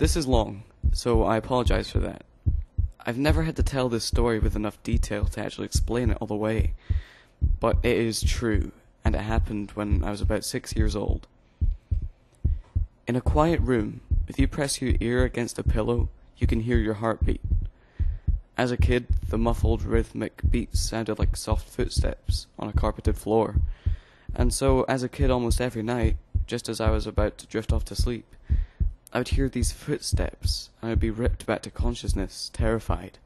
This is long, so I apologize for that. I've never had to tell this story with enough detail to actually explain it all the way, but it is true, and it happened when I was about six years old. In a quiet room, if you press your ear against a pillow, you can hear your heartbeat. As a kid, the muffled rhythmic beats sounded like soft footsteps on a carpeted floor. And so, as a kid, almost every night, just as I was about to drift off to sleep, I would hear these footsteps, and I would be ripped back to consciousness, terrified.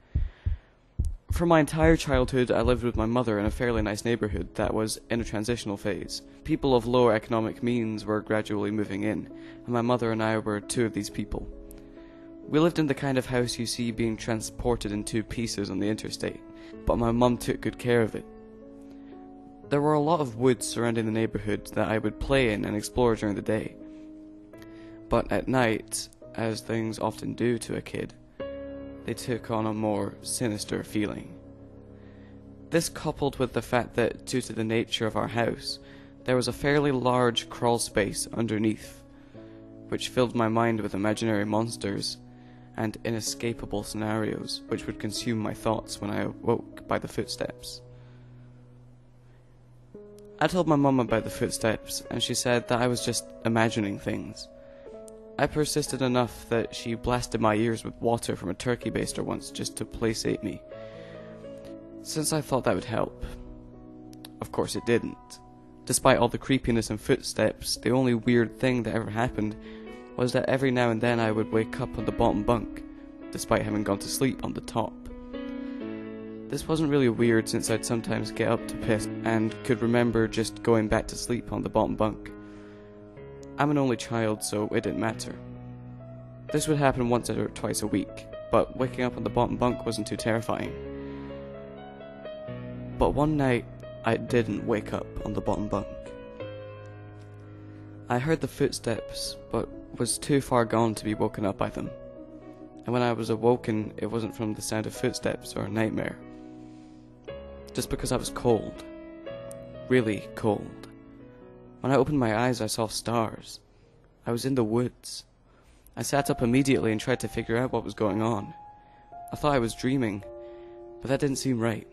For my entire childhood, I lived with my mother in a fairly nice neighborhood that was in a transitional phase. People of lower economic means were gradually moving in, and my mother and I were two of these people. We lived in the kind of house you see being transported in two pieces on the interstate, but my mum took good care of it. There were a lot of woods surrounding the neighborhood that I would play in and explore during the day. But at night, as things often do to a kid, they took on a more sinister feeling. This coupled with the fact that, due to the nature of our house, there was a fairly large crawl space underneath, which filled my mind with imaginary monsters and inescapable scenarios which would consume my thoughts when I awoke by the footsteps. I told my mum about the footsteps, and she said that I was just imagining things. I persisted enough that she blasted my ears with water from a turkey baster once just to placate me, since I thought that would help. Of course, it didn't. Despite all the creepiness and footsteps, the only weird thing that ever happened was that every now and then I would wake up on the bottom bunk, despite having gone to sleep on the top. This wasn't really weird since I'd sometimes get up to piss and could remember just going back to sleep on the bottom bunk. I'm an only child, so it didn't matter. This would happen once or twice a week, but waking up on the bottom bunk wasn't too terrifying. But one night, I didn't wake up on the bottom bunk. I heard the footsteps, but was too far gone to be woken up by them. And when I was awoken, it wasn't from the sound of footsteps or a nightmare. Just because I was cold. Really cold. When I opened my eyes, I saw stars. I was in the woods. I sat up immediately and tried to figure out what was going on. I thought I was dreaming, but that didn't seem right.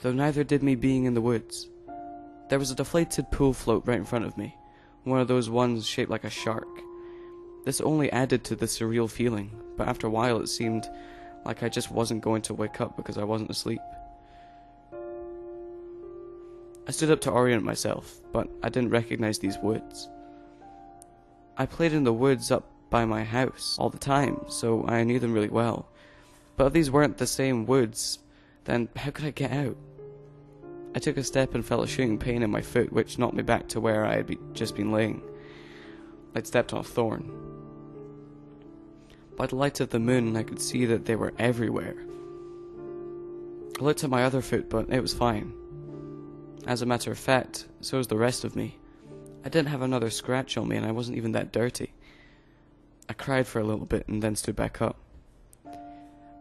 Though neither did me being in the woods. There was a deflated pool float right in front of me, one of those ones shaped like a shark. This only added to the surreal feeling, but after a while it seemed like I just wasn't going to wake up because I wasn't asleep. I stood up to orient myself, but I didn't recognize these woods. I played in the woods up by my house all the time, so I knew them really well. But if these weren't the same woods, then how could I get out? I took a step and felt a shooting pain in my foot, which knocked me back to where I had be- just been laying. I'd stepped on a thorn. By the light of the moon, I could see that they were everywhere. I looked at my other foot, but it was fine. As a matter of fact, so was the rest of me. I didn't have another scratch on me, and I wasn't even that dirty. I cried for a little bit and then stood back up.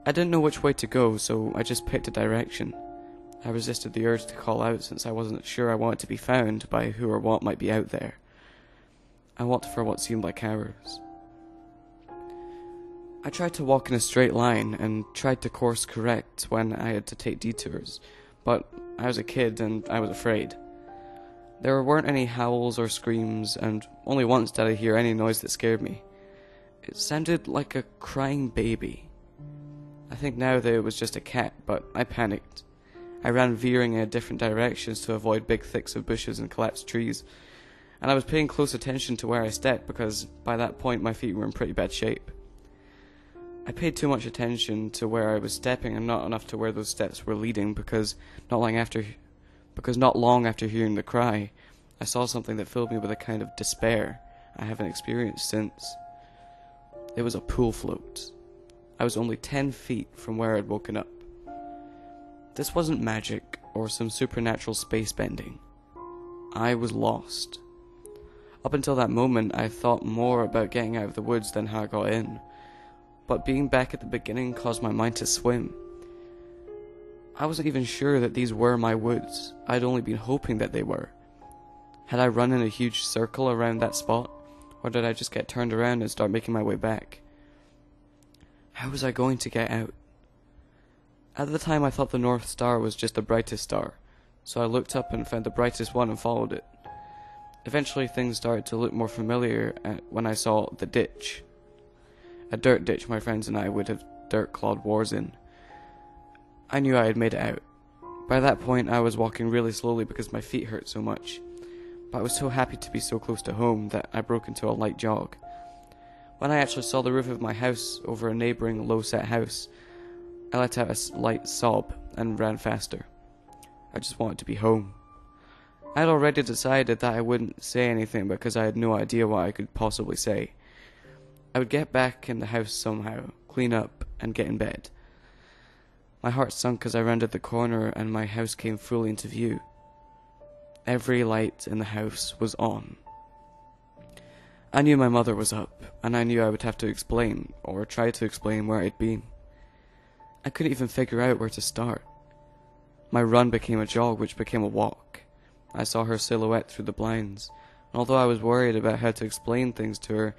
I didn't know which way to go, so I just picked a direction. I resisted the urge to call out since I wasn't sure I wanted to be found by who or what might be out there. I walked for what seemed like hours. I tried to walk in a straight line and tried to course correct when I had to take detours, but I was a kid and I was afraid. There weren't any howls or screams, and only once did I hear any noise that scared me. It sounded like a crying baby. I think now that it was just a cat, but I panicked. I ran veering in different directions to avoid big thicks of bushes and collapsed trees, and I was paying close attention to where I stepped because by that point my feet were in pretty bad shape. I paid too much attention to where I was stepping and not enough to where those steps were leading because not long after because not long after hearing the cry, I saw something that filled me with a kind of despair I haven't experienced since. It was a pool float. I was only ten feet from where I'd woken up. This wasn't magic or some supernatural space bending. I was lost. Up until that moment, I thought more about getting out of the woods than how I got in but being back at the beginning caused my mind to swim. I wasn't even sure that these were my woods. I'd only been hoping that they were. Had I run in a huge circle around that spot, or did I just get turned around and start making my way back? How was I going to get out? At the time, I thought the North Star was just the brightest star, so I looked up and found the brightest one and followed it. Eventually, things started to look more familiar uh, when I saw the ditch. A dirt ditch my friends and I would have dirt clawed wars in. I knew I had made it out. By that point, I was walking really slowly because my feet hurt so much. But I was so happy to be so close to home that I broke into a light jog. When I actually saw the roof of my house over a neighbouring low set house, I let out a light sob and ran faster. I just wanted to be home. I had already decided that I wouldn't say anything because I had no idea what I could possibly say. I would get back in the house somehow, clean up, and get in bed. My heart sunk as I rounded the corner and my house came fully into view. Every light in the house was on. I knew my mother was up, and I knew I would have to explain, or try to explain where I'd been. I couldn't even figure out where to start. My run became a jog, which became a walk. I saw her silhouette through the blinds, and although I was worried about how to explain things to her,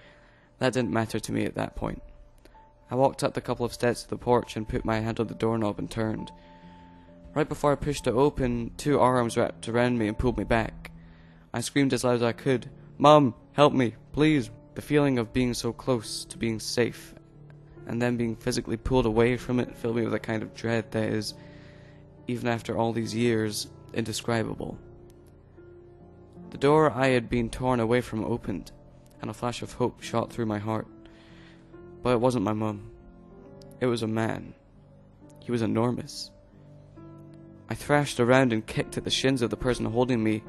that didn't matter to me at that point. I walked up the couple of steps to the porch and put my hand on the doorknob and turned. Right before I pushed it open, two arms wrapped around me and pulled me back. I screamed as loud as I could, Mum, help me, please. The feeling of being so close to being safe and then being physically pulled away from it filled me with a kind of dread that is, even after all these years, indescribable. The door I had been torn away from opened, and a flash of hope shot through my heart. But it wasn't my mum. It was a man. He was enormous. I thrashed around and kicked at the shins of the person holding me,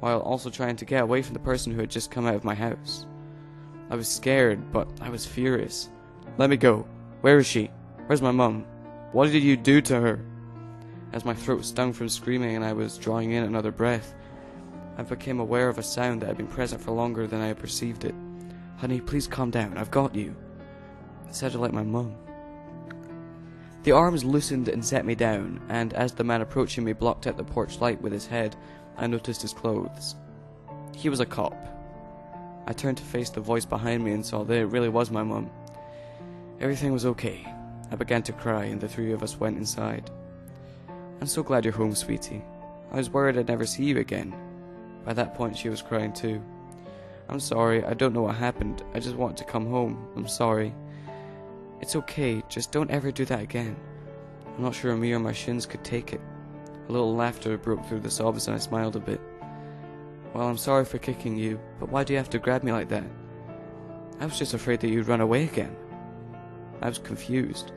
while also trying to get away from the person who had just come out of my house. I was scared, but I was furious. Let me go. Where is she? Where's my mum? What did you do to her? As my throat stung from screaming and I was drawing in another breath, I became aware of a sound that had been present for longer than I had perceived it. Honey, please calm down. I've got you. It sounded like my mum. The arms loosened and set me down, and as the man approaching me blocked out the porch light with his head, I noticed his clothes. He was a cop. I turned to face the voice behind me and saw that it really was my mum. Everything was okay. I began to cry, and the three of us went inside. I'm so glad you're home, sweetie. I was worried I'd never see you again. By that point, she was crying too. I'm sorry, I don't know what happened. I just wanted to come home. I'm sorry. It's okay, just don't ever do that again. I'm not sure me or my shins could take it. A little laughter broke through the sobs and I smiled a bit. Well, I'm sorry for kicking you, but why do you have to grab me like that? I was just afraid that you'd run away again. I was confused.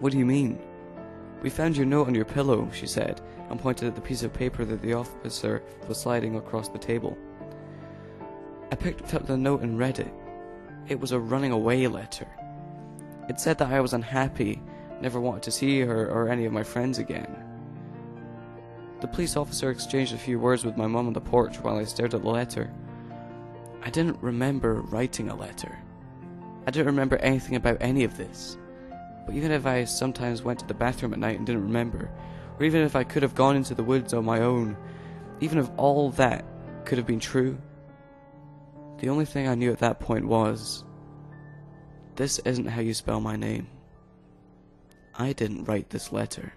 What do you mean? We found your note on your pillow, she said, and pointed at the piece of paper that the officer was sliding across the table. I picked up the note and read it. It was a running away letter. It said that I was unhappy, never wanted to see her or any of my friends again. The police officer exchanged a few words with my mum on the porch while I stared at the letter. I didn't remember writing a letter. I didn't remember anything about any of this. But even if I sometimes went to the bathroom at night and didn't remember, or even if I could have gone into the woods on my own, even if all that could have been true, the only thing I knew at that point was this isn't how you spell my name. I didn't write this letter.